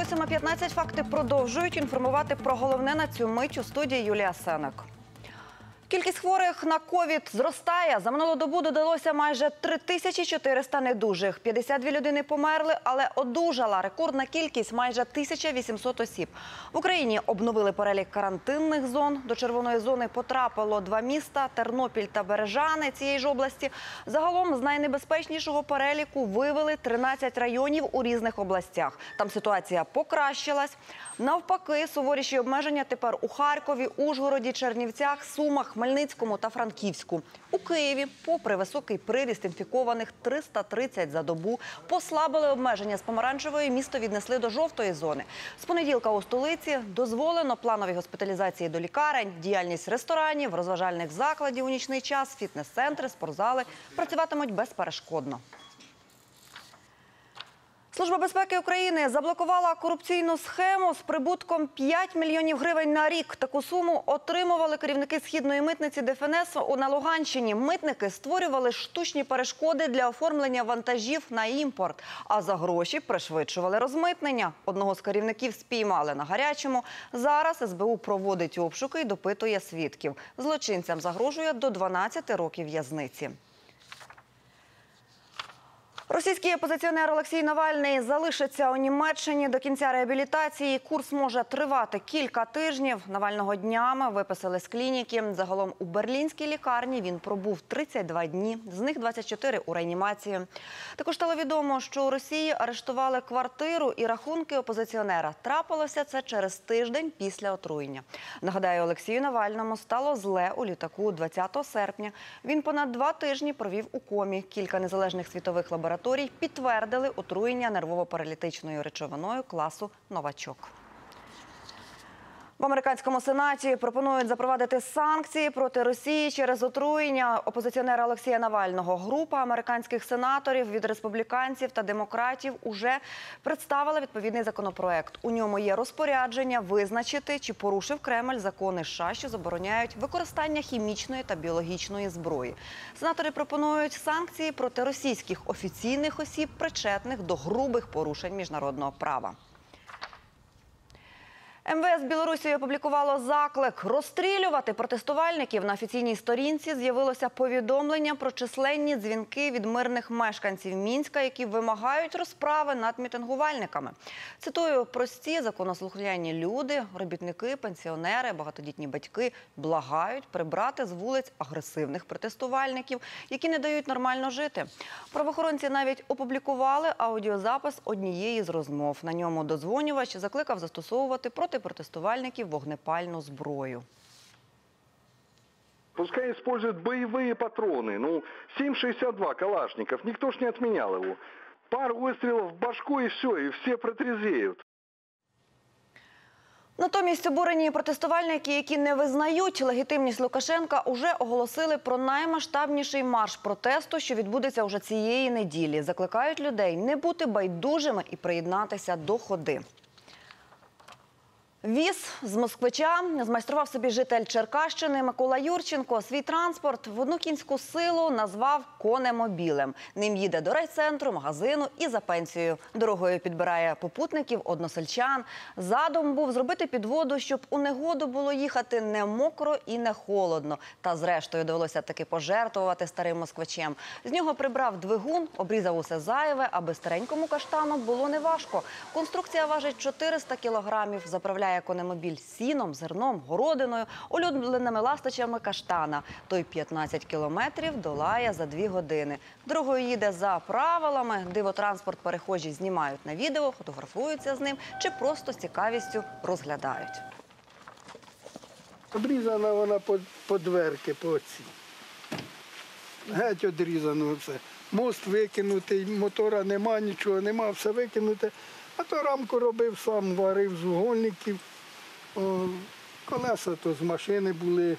7.15 факти продовжують інформувати про головне на цю мить у студії Юлія Сенек. Кількість хворих на ковід зростає. За минулу добу додалося майже 3400 недужих. 52 людини померли, але одужала рекордна кількість майже 1800 осіб. В Україні обновили перелік карантинних зон. До червоної зони потрапило два міста – Тернопіль та Бережани цієї ж області. Загалом з найнебезпечнішого переліку вивели 13 районів у різних областях. Там ситуація покращилась. Навпаки, суворіші обмеження тепер у Харкові, Ужгороді, Чернівцях, Сумах, Хмельницькому та Франківську. У Києві, попри високий приріст інфікованих 330 за добу, послабили обмеження з помаранчевої місто віднесли до жовтої зони. З понеділка у столиці дозволено планові госпіталізації до лікарень, діяльність ресторанів, розважальних закладів у нічний час, фітнес-центри, спортзали працюватимуть безперешкодно. Служба безпеки України заблокувала корупційну схему з прибутком 5 мільйонів гривень на рік. Таку суму отримували керівники східної митниці ДФНС у Луганщині. Митники створювали штучні перешкоди для оформлення вантажів на імпорт, а за гроші пришвидшували розмитнення. Одного з керівників спіймали на гарячому. Зараз СБУ проводить обшуки і допитує свідків. Злочинцям загрожує до 12 років в'язниці. Російський опозиціонер Олексій Навальний залишиться у Німеччині до кінця реабілітації. Курс може тривати кілька тижнів. Навального днями виписали з клініки. Загалом у берлінській лікарні він пробув 32 дні, з них 24 у реанімації. Також стало відомо, що у Росії арештували квартиру і рахунки опозиціонера. Трапилося це через тиждень після отруєння. Нагадаю, Олексію Навальному стало зле у літаку 20 серпня. Він понад два тижні провів у комі. Кілька незалежних світових лабораторій підтвердили отруєння нервово-паралітичною речовиною класу «Новачок». В американському сенаті пропонують запровадити санкції проти Росії через отруєння опозиціонера Олексія Навального. Група американських сенаторів від республіканців та демократів уже представила відповідний законопроект. У ньому є розпорядження визначити, чи порушив Кремль закони США, що забороняють використання хімічної та біологічної зброї. Сенатори пропонують санкції проти російських офіційних осіб, причетних до грубих порушень міжнародного права. МВС Білорусі опублікувало заклик розстрілювати протестувальників. На офіційній сторінці з'явилося повідомлення про численні дзвінки від мирних мешканців Мінська, які вимагають розправи над мітингувальниками. Цитую, прості законослухняні люди, робітники, пенсіонери, багатодітні батьки благають прибрати з вулиць агресивних протестувальників, які не дають нормально жити. Правоохоронці навіть опублікували аудіозапис однієї з розмов. На ньому дозвонювач закликав застосовувати проти протестувальників вогнепальну зброю. Пускай используют боевые патроны. Ну, 7,62 Калашников. Никто ж не отменял его. Пару выстрелов в башку и все, и все протрезвеют. Натомість обурені протестувальники, які не визнають легітимність Лукашенка, уже оголосили про наймасштабніший марш протесту, що відбудеться уже цієї неділі. Закликають людей не бути байдужими і приєднатися до ходи. Віз з москвича змайстрував собі житель Черкащини Микола Юрченко. Свій транспорт в одну кінську силу назвав конемобілем. Ним їде до райцентру, магазину і за пенсією. Дорогою підбирає попутників, односельчан. Задум був зробити підводу, щоб у негоду було їхати не мокро і не холодно. Та зрештою довелося таки пожертвувати старим москвичем. З нього прибрав двигун, обрізав усе зайве, аби старенькому каштану було неважко. Конструкція важить 400 кілограмів. Заправляє конемобіль сіном, зерном, городиною, улюбленими ласточами каштана. Той 15 кілометрів долає за дві години. Дорогою їде за правилами. Дивотранспорт перехожі знімають на відео, фотографуються з ним чи просто з цікавістю розглядають. Обрізана вона по, по дверки, по оці. Геть одрізано все. Мост викинутий, мотора нема, нічого нема, все викинуте. А то рамку робив сам, варив з угольників. Колеса то з машини були,